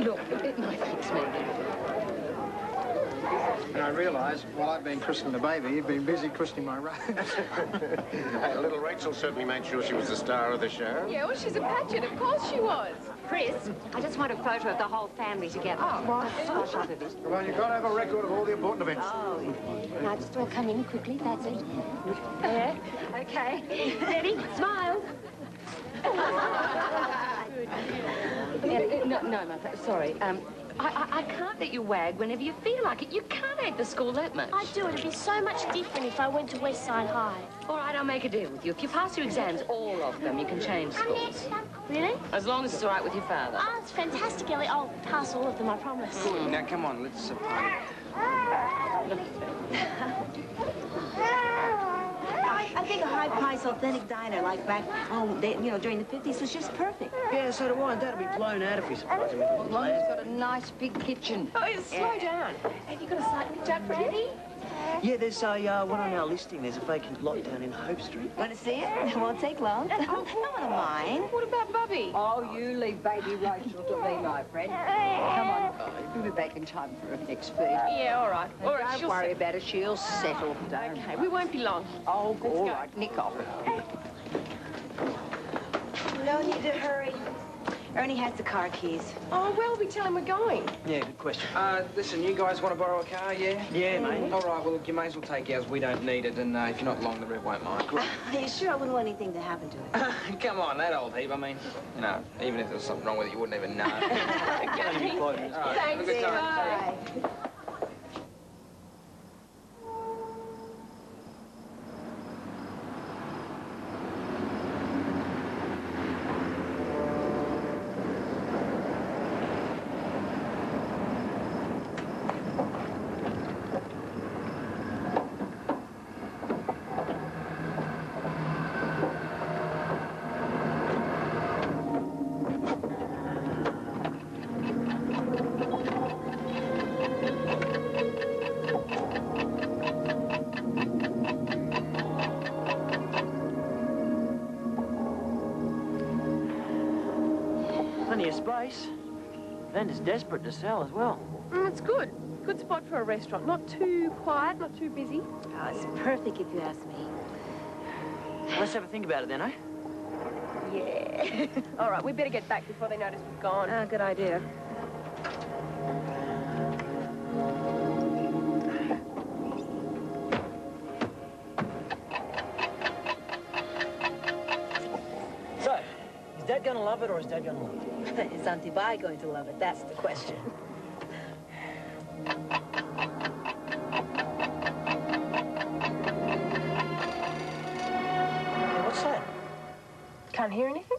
Look, it, no thanks, Megan. And I realised while I've been christening the baby, you've been busy christening my rose. Hey, little Rachel certainly made sure she was the star of the show. Yeah, well, she's a pageant. Of course she was. Chris, I just want a photo of the whole family together. Oh, what? Squash up a bit. well, you've got to have a record of all the important events. Oh, now just all come in quickly, that's it. Yeah, okay. Ready? Smile. no, no, Martha, sorry. Um, I, I, I can't let you wag whenever you feel like it. You can't act the school that much. I do. It'd be so much different if I went to West Side High. All right, I'll make a deal with you. If you pass your exams, all of them, you can change schools. Really? As long as it's all right with your father. Ah, it's fantastic, Ellie. I'll pass all of them, I promise. Now, come on, let's... Uh, I, I think a high-priced, authentic diner like back home, they, you know, during the 50s was just perfect. Yeah, so do I. that'll be blown out if we surprise him with As long as it's got a nice big kitchen. Oh, yeah, slow down. Have you got a site picked out Ready? Yeah, there's a uh, one on our listing. There's a vacant lot down in Hope Street. Want to see it? It won't take long. oh, no one of mine. What about Bubby? Oh, you leave baby Rachel to me, my friend. Come on, we'll be back in time for her next feed. Yeah, all right. All right, Don't she'll worry about it. She'll settle down. Okay, we won't be long. Oh, all go. right, nick off. No need to hurry. Ernie has the car keys. Oh, well, we tell him we're going. Yeah, good question. Uh, listen, you guys want to borrow a car, yeah? Yeah, mate. All right, well, look, you may as well take ours. We don't need it, and uh, if you're not long, the Rev won't mind. Are you sure I wouldn't want anything to happen to it? Come on, that old heap. I mean, you know, even if there was something wrong with it, you wouldn't even know. All Only five right, have a good time. Bye. Plenty of space. And it's desperate to sell as well. Mm, it's good. Good spot for a restaurant. Not too quiet, not too busy. Oh, it's perfect if you ask me. Let's have a think about it then, eh? Yeah. all right, we better get back before they notice we've gone. Ah, good idea. Dad going to love it or is Dad going to love it? Is Auntie Bai going to love it? That's the question. Yeah, what's that? Can't hear anything?